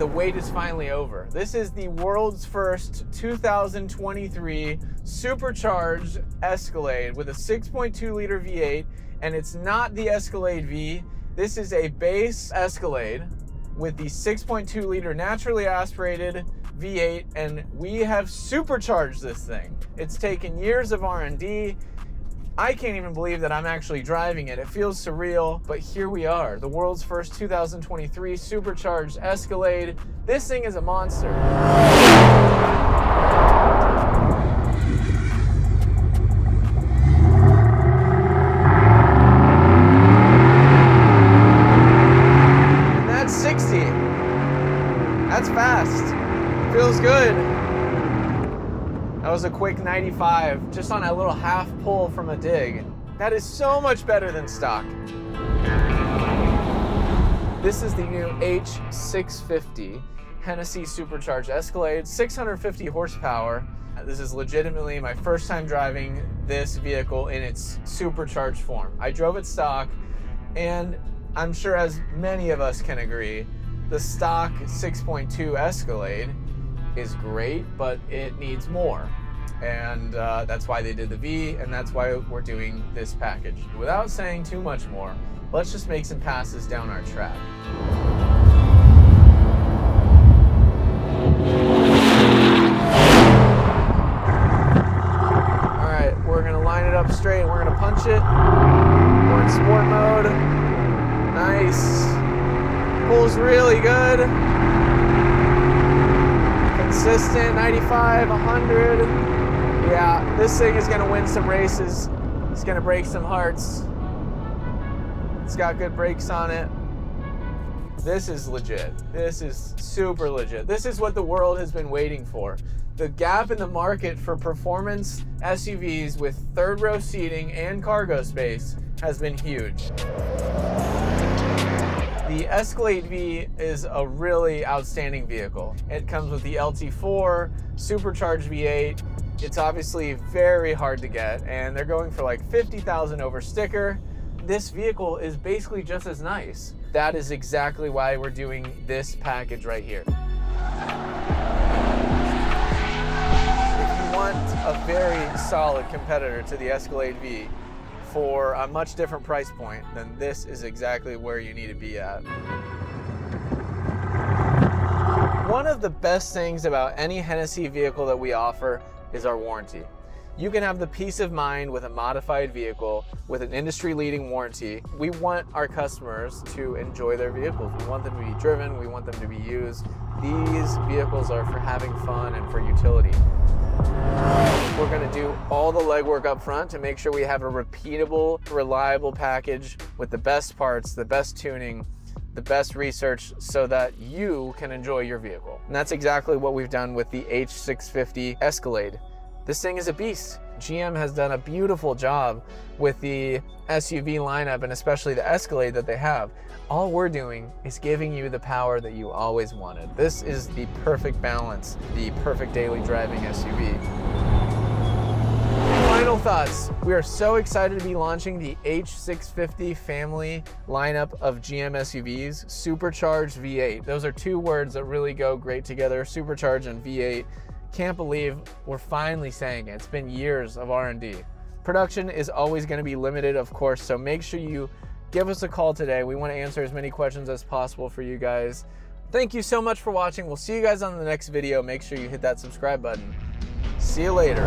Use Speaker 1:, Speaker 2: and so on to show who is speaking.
Speaker 1: the wait is finally over. This is the world's first 2023 supercharged Escalade with a 6.2 liter V8, and it's not the Escalade V. This is a base Escalade with the 6.2 liter naturally aspirated V8, and we have supercharged this thing. It's taken years of R&D. I can't even believe that I'm actually driving it. It feels surreal, but here we are, the world's first 2023 supercharged Escalade. This thing is a monster. And that's 60. That's fast. Feels good. That was a quick 95, just on a little half pull from a dig. That is so much better than stock. This is the new H650 Hennessey Supercharged Escalade, 650 horsepower. This is legitimately my first time driving this vehicle in its supercharged form. I drove it stock, and I'm sure as many of us can agree, the stock 6.2 Escalade is great, but it needs more. And uh, that's why they did the V, and that's why we're doing this package. Without saying too much more, let's just make some passes down our track. All right, we're gonna line it up straight, and we're gonna punch it. We're in sport mode. Nice. Pulls really good consistent 95 100 yeah this thing is going to win some races. It's going to break some hearts. It's got good brakes on it. This is legit. This is super legit. This is what the world has been waiting for. The gap in the market for performance SUVs with third row seating and cargo space has been huge the Escalade V is a really outstanding vehicle. It comes with the LT4, supercharged V8. It's obviously very hard to get, and they're going for like 50,000 over sticker. This vehicle is basically just as nice. That is exactly why we're doing this package right here. If you want a very solid competitor to the Escalade V, for a much different price point, then this is exactly where you need to be at. One of the best things about any Hennessey vehicle that we offer is our warranty. You can have the peace of mind with a modified vehicle with an industry leading warranty. We want our customers to enjoy their vehicles. We want them to be driven, we want them to be used. These vehicles are for having fun and for utility. We're to do all the legwork up front to make sure we have a repeatable, reliable package with the best parts, the best tuning, the best research so that you can enjoy your vehicle. And that's exactly what we've done with the H650 Escalade. This thing is a beast. GM has done a beautiful job with the SUV lineup and especially the Escalade that they have. All we're doing is giving you the power that you always wanted. This is the perfect balance, the perfect daily driving SUV. Final thoughts. We are so excited to be launching the H650 family lineup of GM SUVs, supercharged V8. Those are two words that really go great together, supercharged and V8. Can't believe we're finally saying it. It's been years of R&D. Production is always going to be limited, of course, so make sure you give us a call today. We want to answer as many questions as possible for you guys. Thank you so much for watching. We'll see you guys on the next video. Make sure you hit that subscribe button. See you later.